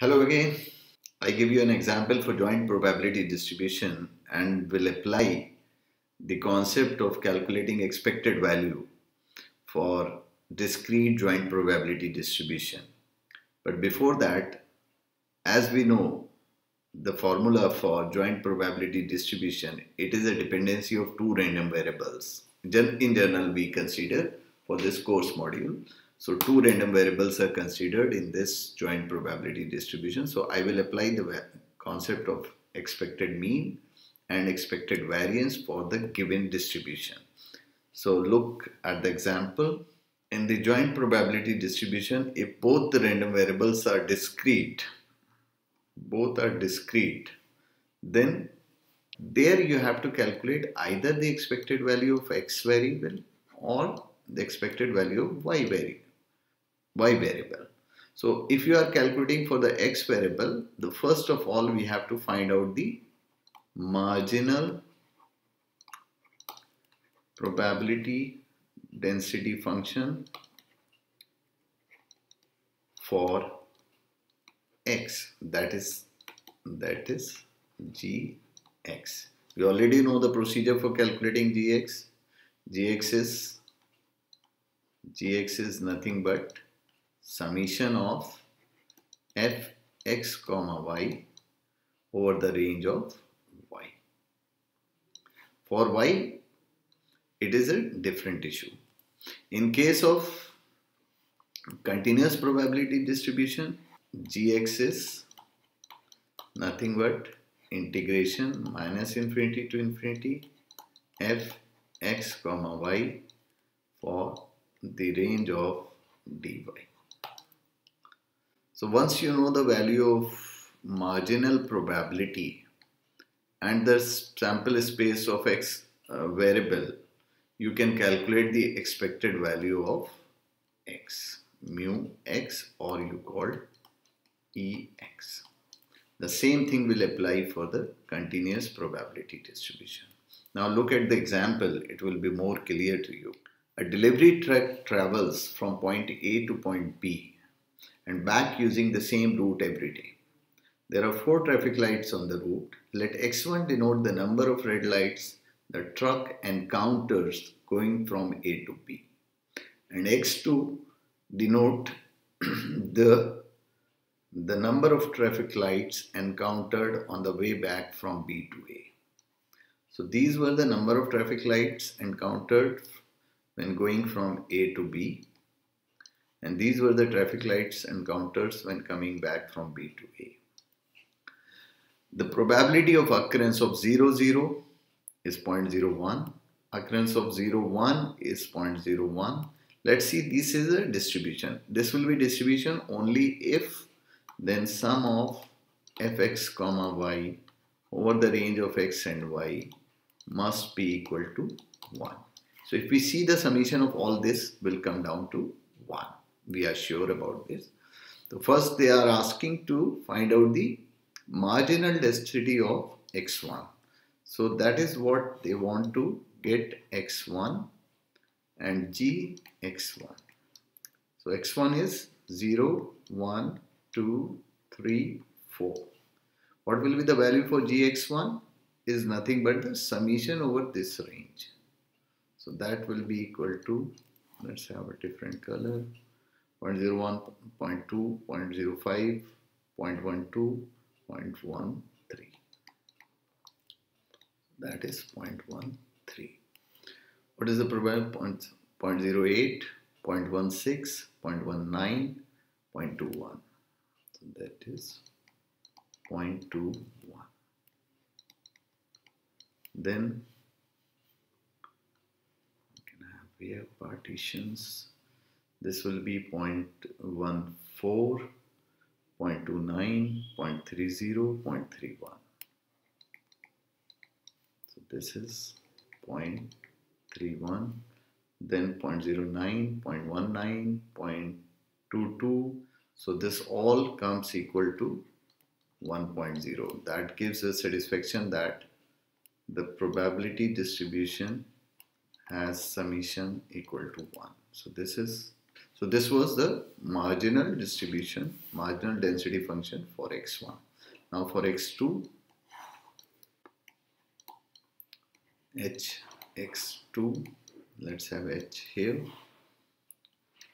Hello again. I give you an example for joint probability distribution and will apply the concept of calculating expected value for discrete joint probability distribution. But before that, as we know, the formula for joint probability distribution, it is a dependency of two random variables. In general, we consider for this course module so two random variables are considered in this joint probability distribution. So I will apply the concept of expected mean and expected variance for the given distribution. So look at the example. In the joint probability distribution, if both the random variables are discrete, both are discrete, then there you have to calculate either the expected value of x variable or the expected value of y variable y variable. So if you are calculating for the x variable, the first of all we have to find out the marginal probability density function for x. That is that is gx we already know the procedure for calculating gx gx is gx is nothing but summation of f x comma y over the range of y. For y, it is a different issue. In case of continuous probability distribution, gx is nothing but integration minus infinity to infinity f x comma y for the range of dy. So once you know the value of marginal probability and the sample space of x uh, variable, you can calculate the expected value of x, mu x or you call ex. The same thing will apply for the continuous probability distribution. Now look at the example, it will be more clear to you. A delivery truck travels from point A to point B and back using the same route every day. There are four traffic lights on the route. Let X1 denote the number of red lights the truck encounters going from A to B. And X2 denote the, the number of traffic lights encountered on the way back from B to A. So these were the number of traffic lights encountered when going from A to B and these were the traffic lights and counters when coming back from B to A. The probability of occurrence of 0, 0 is 0.01. Occurrence of 0, 1 is 0.01. Let's see, this is a distribution. This will be distribution only if then sum of fx comma y over the range of x and y must be equal to 1. So if we see the summation of all this will come down to 1 we are sure about this. So first they are asking to find out the marginal density of x1. So that is what they want to get x1 and g x1. So x1 is 0, 1, 2, 3, 4. What will be the value for gx1? Is nothing but the summation over this range. So that will be equal to, let's have a different color. 0.01, 0.2, 0.05, 0.12, 0.13. That is 0.13. What is the probability? 0.08, 0.16, 0.19, 0.21. So that is 0.21. Then we have partitions this will be 0.14, 0.29, 0.30, 0.31. So this is 0.31, then 0.09, 0.19, 0.22. So this all comes equal to 1.0. That gives us satisfaction that the probability distribution has summation equal to 1. So this is So this was the marginal distribution, marginal density function for x1. Now for x2, h x2, let's have h here,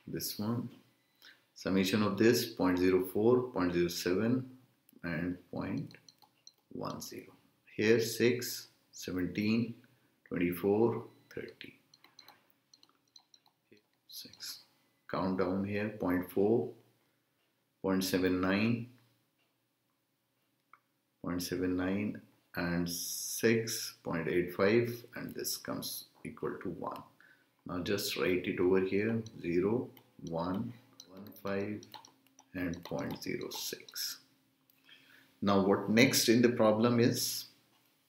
this one, summation of this 0 0.04, 0 0.07 and 0.10. Here 6, 17, 24, 30. 6 count down here 0 0.4 0.79 0.79 and 6.85 and this comes equal to 1 now just write it over here 0 1 1 5 and 0.06 now what next in the problem is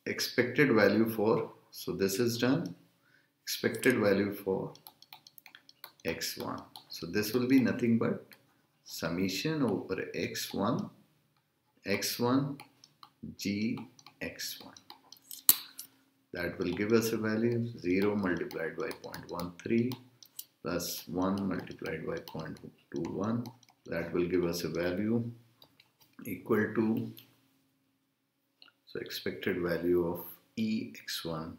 expected value for so this is done. Expected value for x1 so this will be nothing but summation over x1 x1 g x1 that will give us a value 0 multiplied by 0.13 plus 1 multiplied by 0.21 that will give us a value equal to so expected value of ex1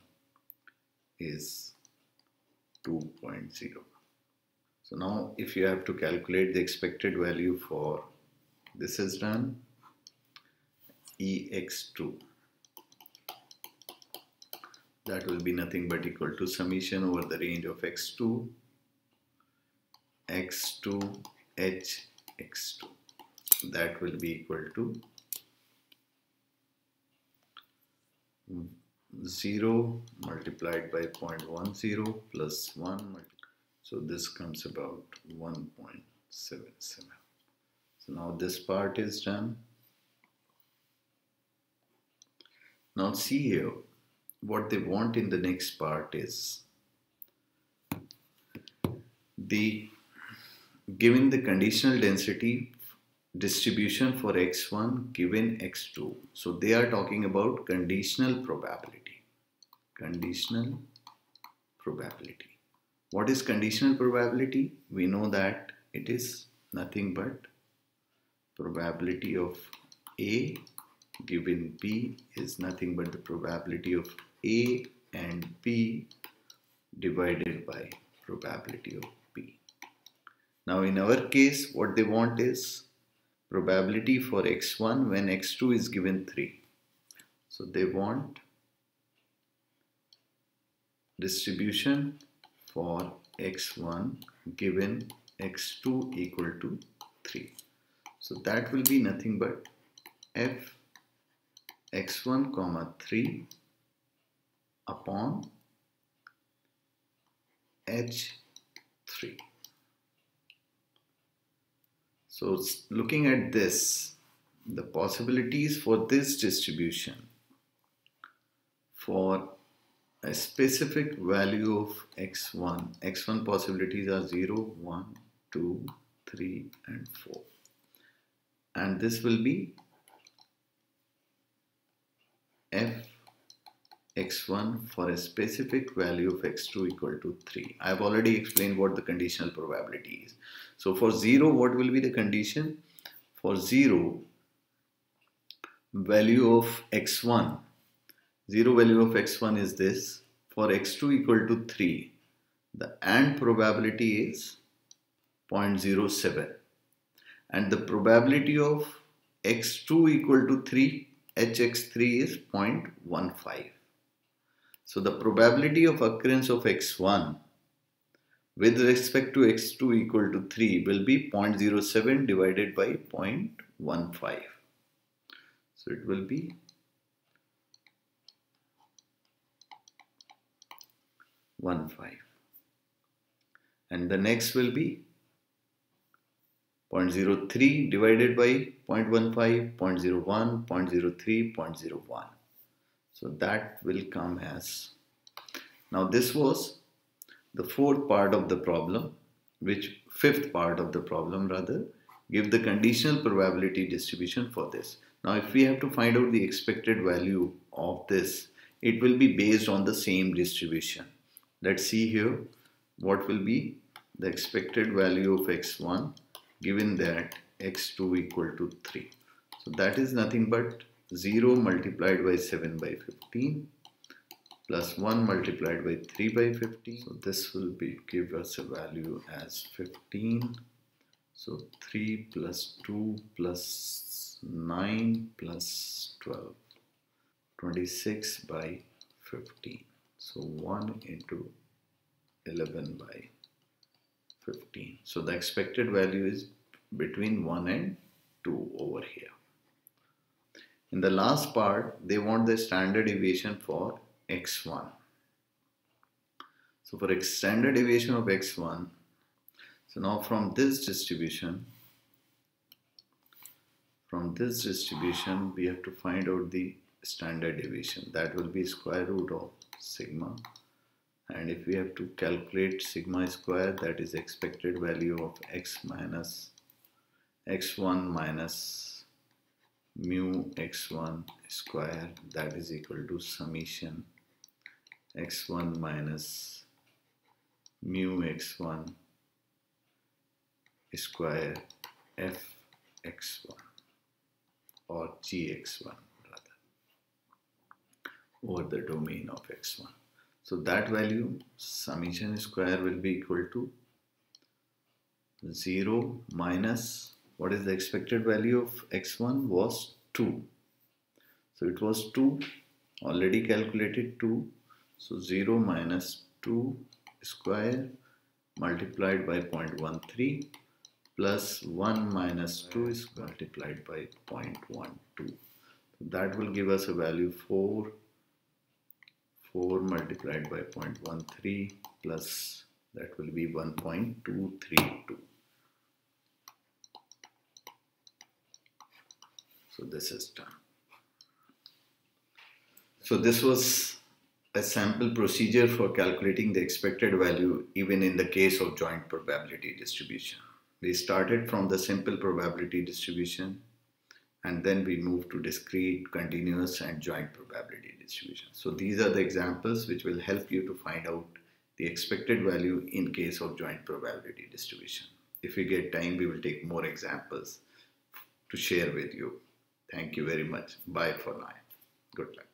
is 2.0 so now if you have to calculate the expected value for this is done ex2 that will be nothing but equal to summation over the range of x2 x2 h x2 that will be equal to 0 multiplied by 0.10 plus 1 so this comes about 1.77 so now this part is done. Now see here what they want in the next part is the given the conditional density distribution for x1 given x2 so they are talking about conditional probability. Conditional probability what is conditional probability? We know that it is nothing but probability of a given b is nothing but the probability of a and b divided by probability of b. Now in our case what they want is probability for x1 when x2 is given 3 so they want distribution for x1 given x2 equal to 3 so that will be nothing but f x1 comma 3 upon h3 so looking at this the possibilities for this distribution for a specific value of x1 x1 possibilities are 0 1 2 3 and 4 and this will be f x1 for a specific value of x2 equal to 3. I have already explained what the conditional probability is. So for 0, what will be the condition? For 0, value of x1, 0 value of x1 is this. For x2 equal to 3, the AND probability is 0.07 and the probability of x2 equal to 3 hx3 is 0.15 so the probability of occurrence of x1 with respect to x2 equal to 3 will be 0.07 divided by 0.15 so it will be one five and the next will be 0.03 divided by 0.15, 0.01, 0.03, 0.01. So that will come as. Now this was the fourth part of the problem, which fifth part of the problem rather, give the conditional probability distribution for this. Now if we have to find out the expected value of this, it will be based on the same distribution. Let's see here what will be the expected value of x1 given that x2 equal to 3. So that is nothing but 0 multiplied by 7 by 15 plus 1 multiplied by 3 by 15. So this will be give us a value as 15. So 3 plus 2 plus 9 plus 12. 26 by 15. So 1 into 11 by 15. So the expected value is between 1 and 2 over here. In the last part, they want the standard deviation for x1. So for standard deviation of x1, so now from this distribution, from this distribution, we have to find out the standard deviation. That will be square root of sigma. And if we have to calculate sigma square, that is expected value of x minus x1 minus mu x1 square that is equal to summation x1 minus mu x1 square f x1 or gx1 rather over the domain of x1 so that value summation square will be equal to 0 minus what is the expected value of x1 was 2 so it was 2 already calculated 2 so 0 minus 2 square multiplied by 0.13 plus 1 minus 2 is multiplied by 0.12. That will give us a value 4. 4 multiplied by 0.13 plus that will be 1.232. So this is done. So this was a sample procedure for calculating the expected value even in the case of joint probability distribution. We started from the simple probability distribution and then we move to discrete, continuous and joint probability distribution. So these are the examples which will help you to find out the expected value in case of joint probability distribution. If we get time, we will take more examples to share with you. Thank you very much. Bye for now. Good luck.